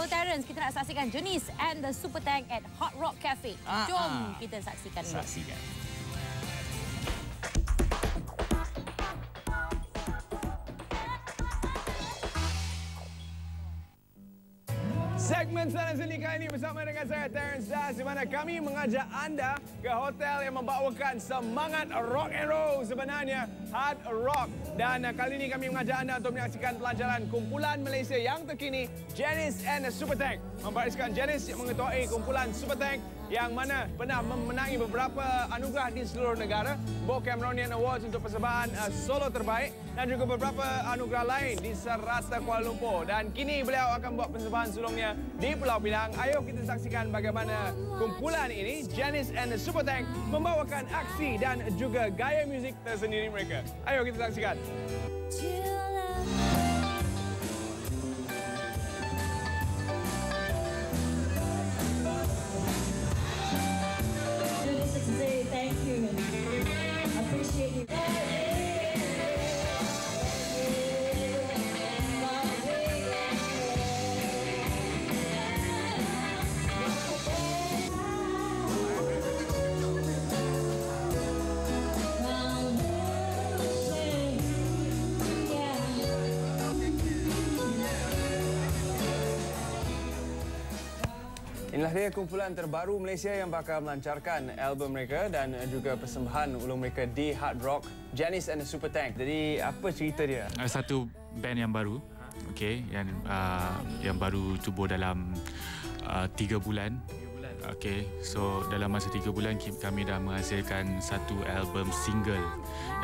bersama Terence kita nak saksikan Jenis and the Super Tank at Hot Rock Cafe. Ah, Jom ah. kita saksikan dulu. Segmen Sana Seni kali ini bersama dengan saya Terence Das di mana kami mengajak anda ke hotel yang membawakan semangat rock and roll sebenarnya hard rock. Dan uh, kali ini kami mengajak anda untuk menyaksikan pelajaran kumpulan Malaysia yang terkini Janice and the Super Tank membariskan Janice yang mengetuai kumpulan Super Tank yang mana pernah memenangi beberapa anugerah di seluruh negara Bo Cameronian Awards untuk persembahan uh, solo terbaik dan juga beberapa anugerah lain di serata Kuala Lumpur dan kini beliau akan buat persembahan sulungnya di Pulau Pinang. Ayo kita saksikan bagaimana kumpulan ini Janice and the Super Tank membawakan aksi dan juga gaya muzik tersendiri mereka. Ayo kita saksikan. Just Inilah dia kumpulan terbaru Malaysia yang bakal melancarkan album mereka dan juga persembahan ulung mereka di Hard Rock Janice and the Super Tank. Jadi apa cerita dia? satu band yang baru okey yang uh, yang baru tubuh dalam uh, tiga bulan okey so dalam masa tiga bulan kami dah menghasilkan satu album single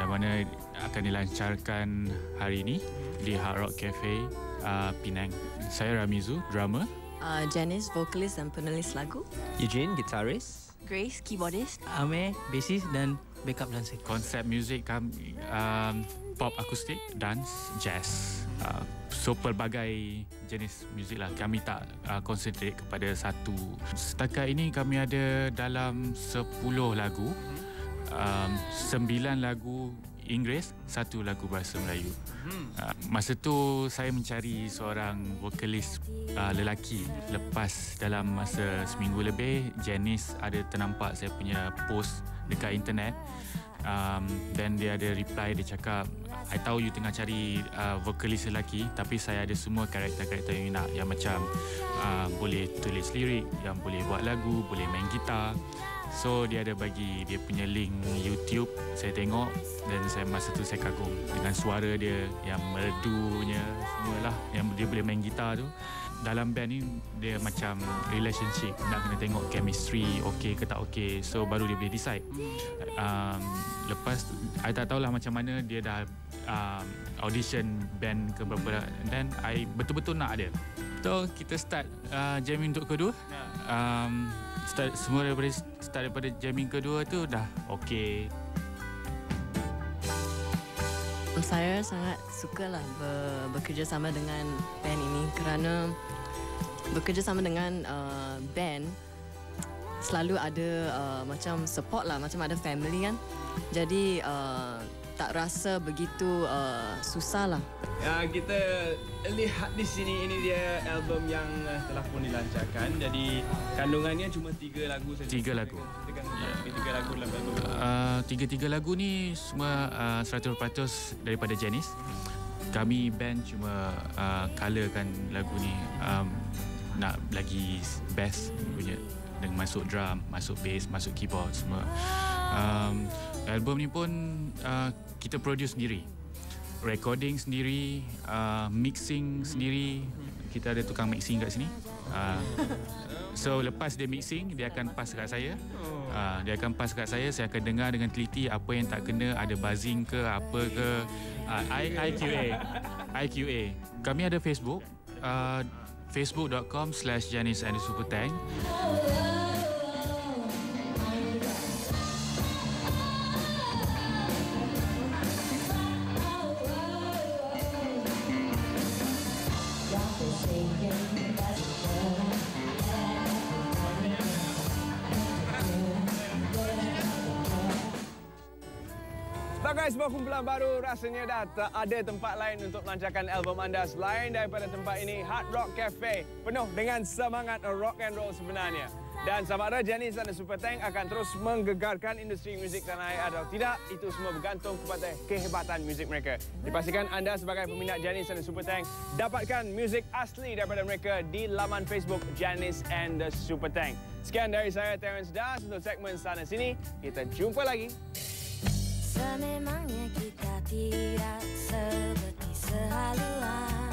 yang mana akan dilancarkan hari ini di Hard Rock Cafe uh, Penang saya Ramizu drummer Uh, Janice, vocalist dan penulis lagu. Eugene, gitaris. Grace, keyboardist. Amir, bassist dan backup dancer. konsep muzik kami um, pop akustik dance jazz uh, so pelbagai jenis muzik lah kami tak uh, concentrate kepada satu setakat ini kami ada dalam 10 lagu um, 9 lagu Inggeris satu lagu bahasa Melayu. Uh, masa tu saya mencari seorang vokalis uh, lelaki lepas dalam masa seminggu lebih Janice ada ternampak saya punya post dekat internet. Um, then dia ada reply dia cakap I tahu you tengah cari uh, vokalis lelaki tapi saya ada semua karakter-karakter yang you nak yang macam uh, boleh tulis lirik yang boleh buat lagu boleh main gitar so dia ada bagi dia punya link YouTube saya tengok. Dan saya masa tu saya kagum dengan suara dia yang merdunya semualah yang dia boleh main gitar tu. Dalam band ni dia macam relationship nak kena tengok chemistry okey ke tak okey so baru dia boleh decide. Um, lepas tu, I tak tahulah macam mana dia dah um, audition band ke berapa dan I betul-betul nak dia so kita start uh, jamming untuk kedua. Um, start semua daripada start daripada jamming kedua tu dah okey. Saya sangat sukalah ber, bekerjasama dengan band ini kerana bekerjasama dengan uh, band selalu ada uh, macam support lah, macam ada family kan. Jadi uh, tak rasa begitu uh, susah lah. Ya, kita lihat di sini ini dia album yang uh, telah pun dilancarkan. Jadi kandungannya cuma tiga lagu saja. Tiga lagu. Akan tiga lagu dalam album. Uh, tiga-tiga lagu ni semua uh, 100% daripada Janice. Kami band cuma uh, colorkan lagu ni um, nak lagi best punya dengan masuk drum, masuk bass, masuk keyboard semua. Um, album ni pun uh, kita produce sendiri. Recording sendiri, uh, mixing sendiri. Kita ada tukang mixing kat sini. Uh, so lepas dia mixing, dia akan pass kat saya. Uh, dia akan pass kat saya, saya akan dengar dengan teliti apa yang tak kena, ada buzzing ke apa ke. Uh, IQA. IQA. Kami ada Facebook. Uh, facebook.com slash Janice and the Sebagai sebuah kumpulan baru, rasanya dah tak ada tempat lain untuk melancarkan album anda selain daripada tempat ini, Hard Rock Cafe. Penuh dengan semangat rock and roll sebenarnya. Dan sama ada Janice dan Super Tank akan terus menggegarkan industri muzik tanah air atau tidak, itu semua bergantung kepada kehebatan muzik mereka. Dipastikan anda sebagai peminat Janice dan Super Tank dapatkan muzik asli daripada mereka di laman Facebook Janice and The Super Tank. Sekian dari saya, Terence Das, untuk segmen Sana Sini. Kita jumpa lagi. Sememangnya kita tidak seperti sehaluan